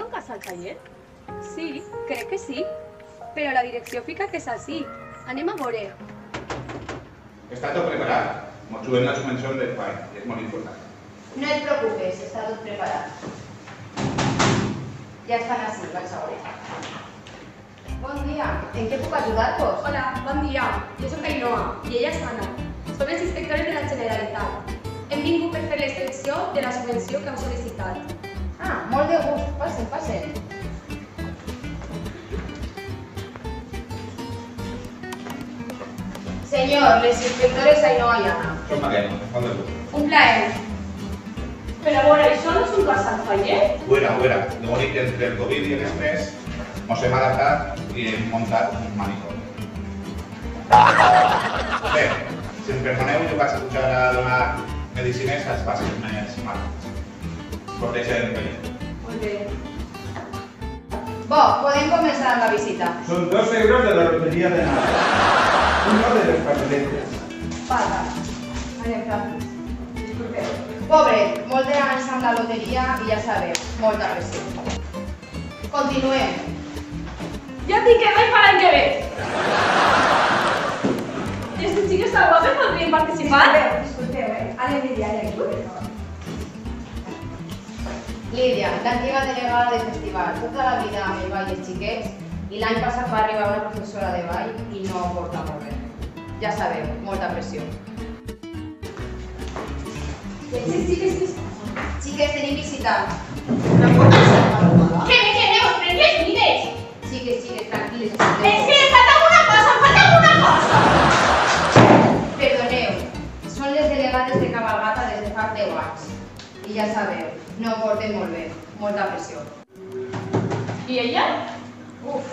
no cas al taller? Sí, crec que sí. Però la direcció fica que és així. Anem a veure. Està tot preparat. Ens juguem la subvenció del FAI, és molt important. No et preocupes, està tot preparat. Ja estan així, vaig a veure. Bon dia, en què puc ajudar-vos? Hola, bon dia. Jo soc Ainhoa i ella és Anna. Som els inspectores de la Generalitat. Hem vingut per fer l'extensió de la subvenció que heu sol·licitat. Ah, molt de gust, passen, passen. Senyor, les inspectores Ainhoa i Anna. Som Mariano, molt de gust. Un plaer. Però a veure, això no és un cas al taller? Fuera, fuera. L'únic que entre el Covid i l'estrès ens hem adaptat i hem muntat un manicom. Bé, si em perdoneu, jo vaig a pujar a donar medicines als pacients més malalts. Perill. Molt bé. Bo, podem començar amb la visita. Son dos euros de la lotería de nada. Uno de los papeletes. Passa. Anem ràpid. Disculpeu. Pobre, molt d'anys amb la loteria i ja sabeu, molta pressió. Continuem. Ja tinc que vaig per l'any que ve. I aquestes xiques tan guapes podrien participar? Disculpeu, eh? Ara Lídia, ja aquí. Lídia, l'antiga delegada del festival, tota la vida amb el ball dels xiquets i l'any passat va arribar una professora de ball i no porta molt bé. Ja sabeu, molta pressió. Sí, sí, sí, sí. Xiques, tenim visita. Que me quedemos, pero ¿qué mides? Xiques, xiques, tranquil·les. Es que me falta alguna cosa, me falta alguna cosa. Perdoneu, són les delegades de cabalgata des de fa 10 anys. I ja sabeu, no porten molt bé, molta pressió. ¿Y ella? Uf,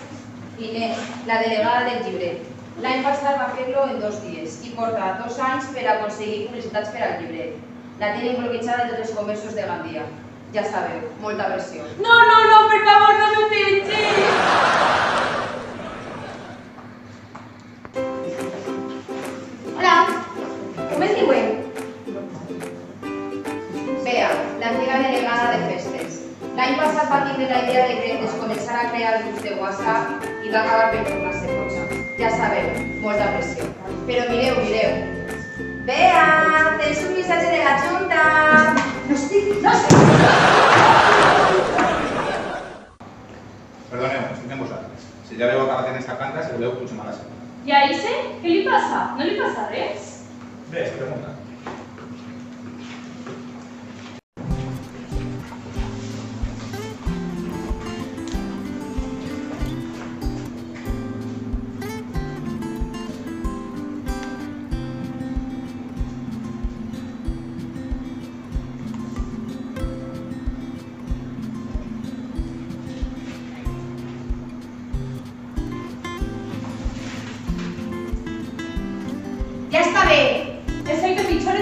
Inés, la delegada del llibret. L'any passat va fer-lo en dos dies i porta dos anys per aconseguir publicitats per al llibret. La tenen bloquejada de tots els comerços de Gandia. Ja sabeu, molta pressió. No, no, no, por favor, no me delegada de festes. L'any passat va tindre la idea de que es a crear grups de WhatsApp i va acabar per tornar-se boja. Ja sabeu, molta pressió. Però mireu, mireu. Bea, tens un missatge de la Junta. No estic, no sé. Perdoneu, estic amb vosaltres. Si ja l'heu acabat en esta planta, si voleu, pugem a la segona. ¿Y a Ise? ¿Qué le pasa? ¿No le pasa res? Bé, un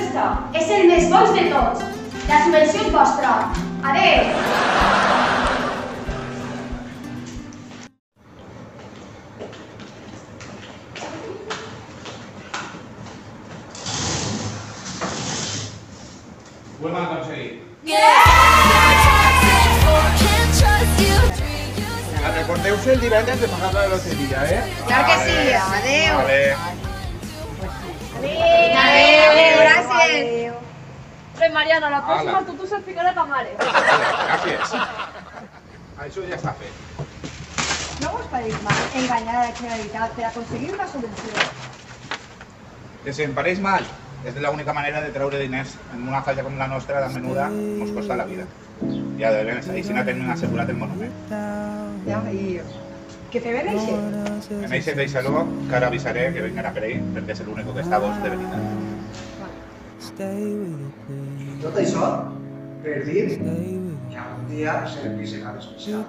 està. És el més boig de tots. La subvenció és vostra. Adéu. Ho hem aconseguit. Recordeu-se el divendres de pagar la loteria, eh? Clar que sí, adeu. Vale. Adeu, Pues Mariano, la próxima tú tú se explicará a tu mare. Gràcies. Això ja està fet. No vos pareix mal enganyar a la Generalitat per aconseguir una subvenció? Que si em pareix mal, és l'única manera de treure diners en una falla com la nostra de menuda ens costa la vida. I a més, així no tenim assegurat el monument. Ja, i que te ven així? En eixe deixa-lo, que ara avisaré que vengan a per ell, perquè és l'únic que està vos de veritat. Tot això per dir que algun dia serà serà especial.